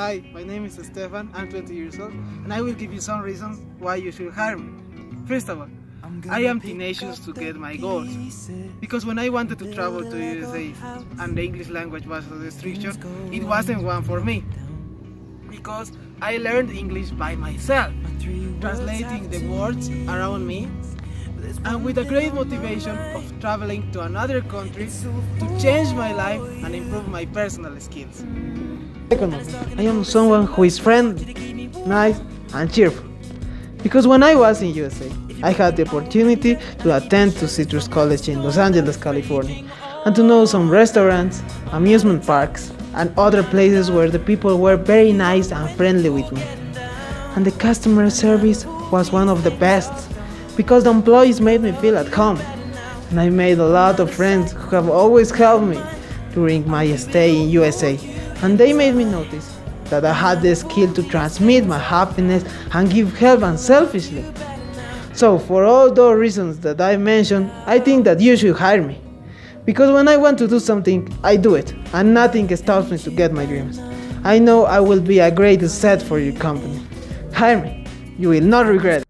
Hi, my name is Stephan, I'm 20 years old, and I will give you some reasons why you should hire me. First of all, I am tenacious to get my goals, because when I wanted to travel to USA and the English language was a restriction, it wasn't one for me. Because I learned English by myself, translating the words around me. And with a great motivation of traveling to another country to change my life and improve my personal skills. I am someone who is friendly, nice and cheerful. Because when I was in USA, I had the opportunity to attend to Citrus College in Los Angeles, California, and to know some restaurants, amusement parks, and other places where the people were very nice and friendly with me. And the customer service was one of the best because the employees made me feel at home. And I made a lot of friends who have always helped me during my stay in USA. And they made me notice that I had the skill to transmit my happiness and give help unselfishly. So, for all those reasons that I mentioned, I think that you should hire me. Because when I want to do something, I do it, and nothing stops me to get my dreams. I know I will be a great asset for your company. Hire me. You will not regret it.